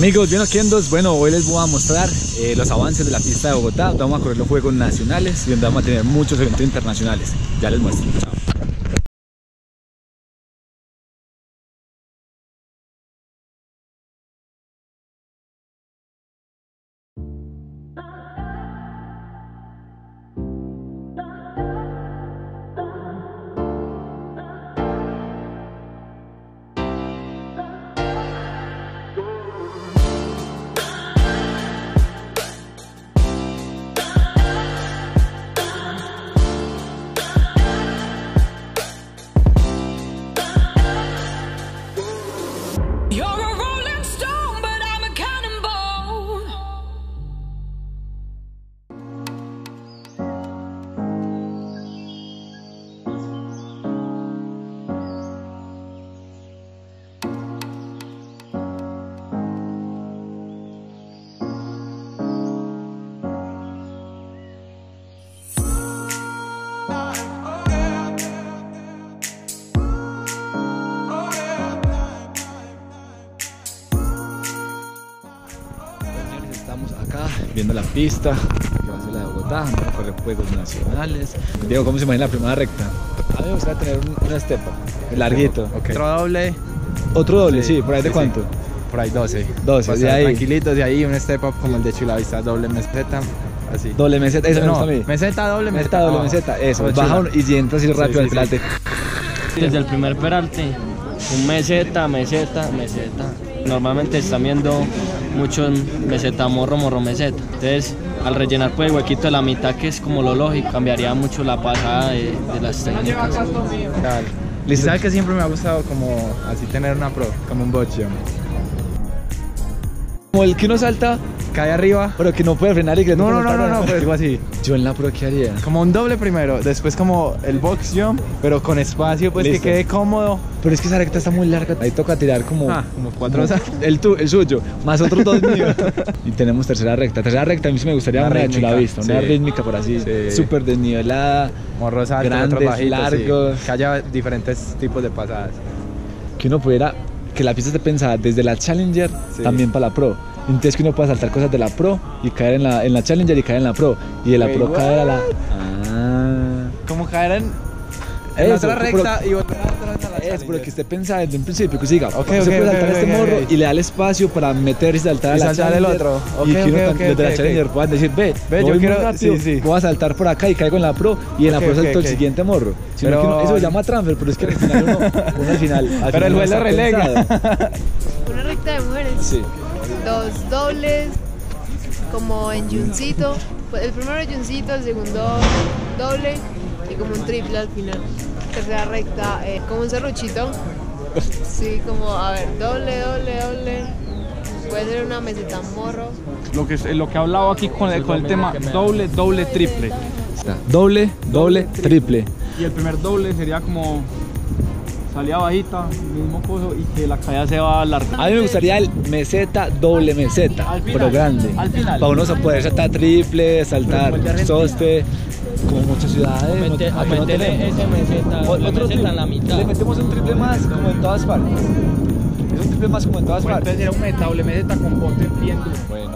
Amigos, bien Oquendos, bueno, hoy les voy a mostrar eh, los avances de la pista de Bogotá, vamos a correr los Juegos Nacionales y donde vamos a tener muchos eventos internacionales. Ya les muestro. Chao. Estamos acá viendo la pista que va a ser la de Bogotá, vamos a correr Juegos Nacionales. Diego, ¿cómo se imagina la primera recta? A mí me gustaría tener un, una step up, larguito. Otro doble, Otro doble, sí, ¿por ahí de Sí, cuánto? por ahí 12. 12, de Pasar ahí. Tranquilitos, de ahí un step up como el de Chulavista, doble meseta, así. Doble meseta, eso me no, gusta a mí. meseta, doble meseta. Meseta, doble meseta, eso. Baja y entra así rápido sí, al sí. pelalte. Desde el primer peralte, un meseta, meseta, meseta. Normalmente están viendo mucho en meseta, morro, morro, meseta. Entonces, al rellenar pues el huequito de la mitad, que es como lo lógico, cambiaría mucho la pasada de, de las técnicas. Claro. Listo. sabes que siempre me ha gustado como así tener una pro, como un boche. Como el que uno salta, Cae arriba. pero que no puede frenar y que No, no, no, no, saltar. no, así. Yo en la pro, ¿qué haría? Como un doble primero, después como el box jump, pero con espacio, pues Listo. que quede cómodo. Pero es que esa recta está muy larga. Ahí toca tirar como. Ah, como cuatro como el, tu, el suyo, más otros dos míos. y tenemos tercera recta. Tercera recta, a mí sí me gustaría Una una, rítmica, chulavista, una sí. rítmica por así, Sí. súper desnivelada, Morros altos, Grandes, sí. largos. Que haya diferentes tipos de pasadas. que uno pudiera. Que la pista esté pensada desde la Challenger Sí. también para la Pro. Entonces que uno pueda saltar cosas de la Pro y caer en la, en la Challenger y caer en la Pro. Y de la Wait, Pro caer a la. what? Ah. Como caer en, en la Eso, otra pero- recta y volver a otra vez a la Es, pero que esté pensada desde un principio, que se diga, Ok, usted ok, puede ok, saltar este morro y le da el espacio para meterse y saltar a Y la saltar el otro. y que uno ok, tam- ok, los de la Challenger puedan decir, ve, Ve, voy yo muy quiero- rápido, sí, sí. voy a saltar por acá y caigo en la Pro y en la Pro salto el siguiente morro. Sino Pero- que uno- eso se llama transfer, pero es que al final uno, uno al final... al Pero final el vuelo relega. Una recta de mujeres. Sí. Dos dobles, como en Juncito. Pues el primero Juncito, el segundo doble y como un triple al final. Tercera recta, eh, como un serruchito. Sí, como, a ver, doble, doble, doble. Puede ser una meseta morro. lo que, lo que he hablado aquí con el, con el tema doble, doble, triple. Doble, doble, triple. Y el primer doble sería como salida bajita, mismo coso, y que la caída se va a larga. A mí me gustaría el meseta, doble meseta, Al final, pero grande. al final. Para uno poder saltar triple, saltar soste, como muchas ciudades. no- aquí no meterle tenemos. ese meseta, O- otro meseta triple. en la mitad. Le metemos un triple más como en todas partes. Es un triple más como en todas Bueno, partes. entonces era un meta, doble meseta con bote bien duro. Bueno.